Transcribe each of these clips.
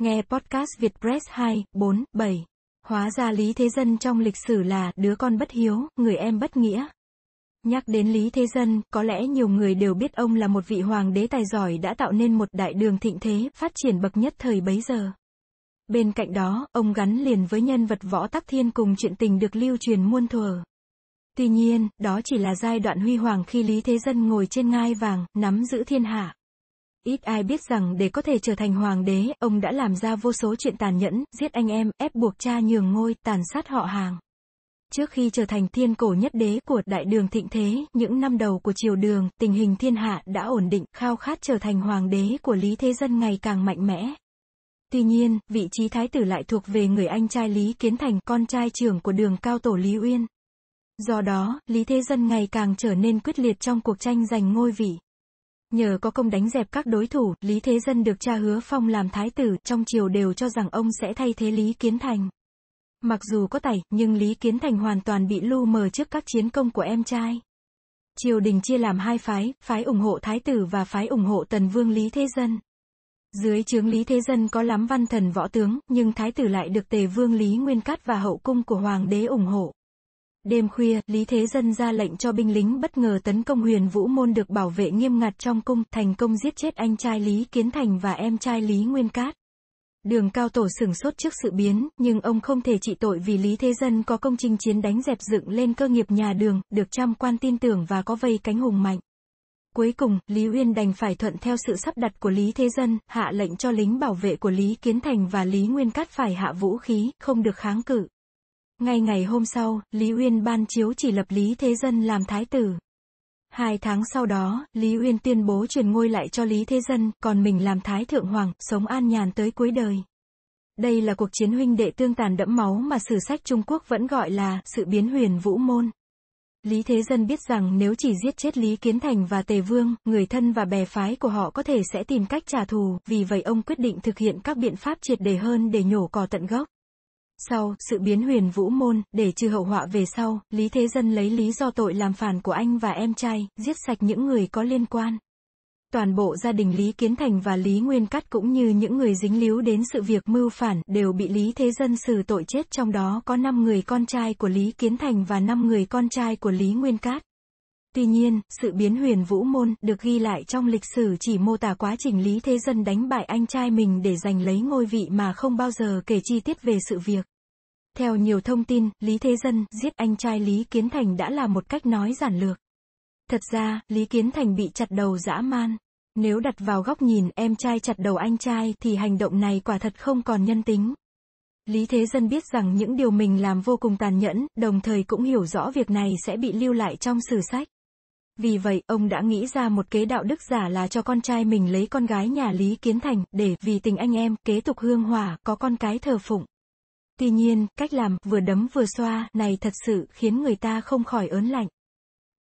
Nghe podcast Việt Press 2, 4, 7. Hóa ra Lý Thế Dân trong lịch sử là đứa con bất hiếu, người em bất nghĩa. Nhắc đến Lý Thế Dân, có lẽ nhiều người đều biết ông là một vị hoàng đế tài giỏi đã tạo nên một đại đường thịnh thế, phát triển bậc nhất thời bấy giờ. Bên cạnh đó, ông gắn liền với nhân vật võ tắc thiên cùng chuyện tình được lưu truyền muôn thuở. Tuy nhiên, đó chỉ là giai đoạn huy hoàng khi Lý Thế Dân ngồi trên ngai vàng, nắm giữ thiên hạ. Ít ai biết rằng để có thể trở thành hoàng đế, ông đã làm ra vô số chuyện tàn nhẫn, giết anh em, ép buộc cha nhường ngôi, tàn sát họ hàng. Trước khi trở thành thiên cổ nhất đế của đại đường thịnh thế, những năm đầu của triều đường, tình hình thiên hạ đã ổn định, khao khát trở thành hoàng đế của Lý Thế Dân ngày càng mạnh mẽ. Tuy nhiên, vị trí thái tử lại thuộc về người anh trai Lý Kiến Thành, con trai trưởng của đường cao tổ Lý Uyên. Do đó, Lý Thế Dân ngày càng trở nên quyết liệt trong cuộc tranh giành ngôi vị. Nhờ có công đánh dẹp các đối thủ, Lý Thế Dân được cha hứa phong làm thái tử, trong triều đều cho rằng ông sẽ thay thế Lý Kiến Thành. Mặc dù có tài, nhưng Lý Kiến Thành hoàn toàn bị lu mờ trước các chiến công của em trai. Triều đình chia làm hai phái, phái ủng hộ thái tử và phái ủng hộ tần vương Lý Thế Dân. Dưới chướng Lý Thế Dân có lắm văn thần võ tướng, nhưng thái tử lại được tề vương Lý Nguyên Cát và hậu cung của hoàng đế ủng hộ. Đêm khuya, Lý Thế Dân ra lệnh cho binh lính bất ngờ tấn công huyền vũ môn được bảo vệ nghiêm ngặt trong cung, thành công giết chết anh trai Lý Kiến Thành và em trai Lý Nguyên Cát. Đường cao tổ sửng sốt trước sự biến, nhưng ông không thể trị tội vì Lý Thế Dân có công trình chiến đánh dẹp dựng lên cơ nghiệp nhà đường, được trăm quan tin tưởng và có vây cánh hùng mạnh. Cuối cùng, Lý Uyên đành phải thuận theo sự sắp đặt của Lý Thế Dân, hạ lệnh cho lính bảo vệ của Lý Kiến Thành và Lý Nguyên Cát phải hạ vũ khí, không được kháng cự. Ngay ngày hôm sau, Lý Uyên ban chiếu chỉ lập Lý Thế Dân làm thái tử. Hai tháng sau đó, Lý Uyên tuyên bố truyền ngôi lại cho Lý Thế Dân, còn mình làm thái thượng hoàng, sống an nhàn tới cuối đời. Đây là cuộc chiến huynh đệ tương tàn đẫm máu mà sử sách Trung Quốc vẫn gọi là sự biến huyền vũ môn. Lý Thế Dân biết rằng nếu chỉ giết chết Lý Kiến Thành và Tề Vương, người thân và bè phái của họ có thể sẽ tìm cách trả thù, vì vậy ông quyết định thực hiện các biện pháp triệt đề hơn để nhổ cỏ tận gốc. Sau, sự biến huyền vũ môn, để trừ hậu họa về sau, Lý Thế Dân lấy lý do tội làm phản của anh và em trai, giết sạch những người có liên quan. Toàn bộ gia đình Lý Kiến Thành và Lý Nguyên Cát cũng như những người dính líu đến sự việc mưu phản, đều bị Lý Thế Dân xử tội chết trong đó có 5 người con trai của Lý Kiến Thành và 5 người con trai của Lý Nguyên Cát. Tuy nhiên, sự biến huyền vũ môn, được ghi lại trong lịch sử chỉ mô tả quá trình Lý Thế Dân đánh bại anh trai mình để giành lấy ngôi vị mà không bao giờ kể chi tiết về sự việc. Theo nhiều thông tin, Lý Thế Dân, giết anh trai Lý Kiến Thành đã là một cách nói giản lược. Thật ra, Lý Kiến Thành bị chặt đầu dã man. Nếu đặt vào góc nhìn em trai chặt đầu anh trai thì hành động này quả thật không còn nhân tính. Lý Thế Dân biết rằng những điều mình làm vô cùng tàn nhẫn, đồng thời cũng hiểu rõ việc này sẽ bị lưu lại trong sử sách. Vì vậy, ông đã nghĩ ra một kế đạo đức giả là cho con trai mình lấy con gái nhà Lý Kiến Thành, để, vì tình anh em, kế tục hương hỏa có con cái thờ phụng. Tuy nhiên, cách làm, vừa đấm vừa xoa, này thật sự, khiến người ta không khỏi ớn lạnh.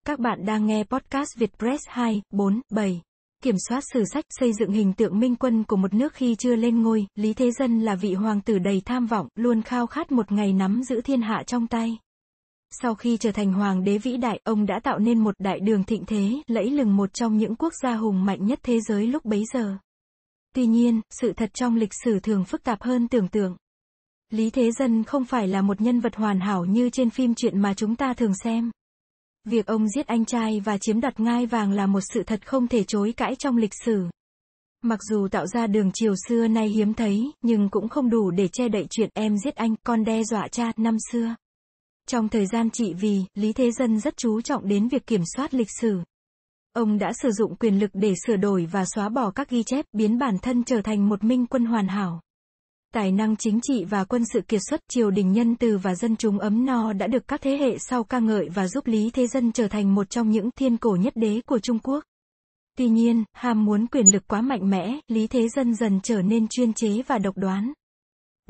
Các bạn đang nghe podcast Việt Press 2, 4, 7. Kiểm soát sử sách, xây dựng hình tượng minh quân của một nước khi chưa lên ngôi, Lý Thế Dân là vị hoàng tử đầy tham vọng, luôn khao khát một ngày nắm giữ thiên hạ trong tay. Sau khi trở thành hoàng đế vĩ đại, ông đã tạo nên một đại đường thịnh thế, lẫy lừng một trong những quốc gia hùng mạnh nhất thế giới lúc bấy giờ. Tuy nhiên, sự thật trong lịch sử thường phức tạp hơn tưởng tượng. Lý Thế Dân không phải là một nhân vật hoàn hảo như trên phim truyện mà chúng ta thường xem. Việc ông giết anh trai và chiếm đoạt ngai vàng là một sự thật không thể chối cãi trong lịch sử. Mặc dù tạo ra đường chiều xưa nay hiếm thấy, nhưng cũng không đủ để che đậy chuyện em giết anh, con đe dọa cha, năm xưa. Trong thời gian trị vì, Lý Thế Dân rất chú trọng đến việc kiểm soát lịch sử. Ông đã sử dụng quyền lực để sửa đổi và xóa bỏ các ghi chép, biến bản thân trở thành một minh quân hoàn hảo. Tài năng chính trị và quân sự kiệt xuất, triều đình nhân từ và dân chúng ấm no đã được các thế hệ sau ca ngợi và giúp Lý Thế Dân trở thành một trong những thiên cổ nhất đế của Trung Quốc. Tuy nhiên, ham muốn quyền lực quá mạnh mẽ, Lý Thế Dân dần trở nên chuyên chế và độc đoán.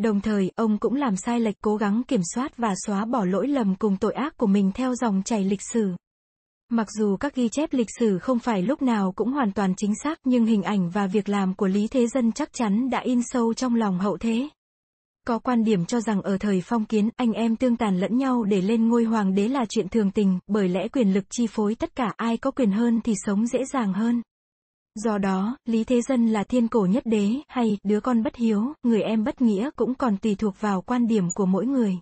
Đồng thời, ông cũng làm sai lệch cố gắng kiểm soát và xóa bỏ lỗi lầm cùng tội ác của mình theo dòng chảy lịch sử. Mặc dù các ghi chép lịch sử không phải lúc nào cũng hoàn toàn chính xác nhưng hình ảnh và việc làm của Lý Thế Dân chắc chắn đã in sâu trong lòng hậu thế. Có quan điểm cho rằng ở thời phong kiến, anh em tương tàn lẫn nhau để lên ngôi hoàng đế là chuyện thường tình, bởi lẽ quyền lực chi phối tất cả ai có quyền hơn thì sống dễ dàng hơn. Do đó, Lý Thế Dân là thiên cổ nhất đế, hay, đứa con bất hiếu, người em bất nghĩa cũng còn tùy thuộc vào quan điểm của mỗi người.